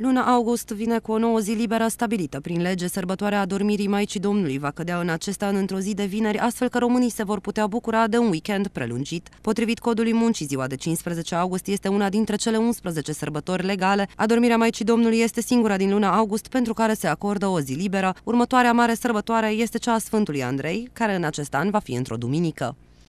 Luna august vine cu o nouă zi liberă stabilită prin lege. Sărbătoarea adormirii Maicii Domnului va cădea în acest an într-o zi de vineri, astfel că românii se vor putea bucura de un weekend prelungit. Potrivit codului muncii, ziua de 15 august este una dintre cele 11 sărbători legale. Adormirea Maicii Domnului este singura din luna august pentru care se acordă o zi liberă. Următoarea mare sărbătoare este cea a Sfântului Andrei, care în acest an va fi într-o duminică.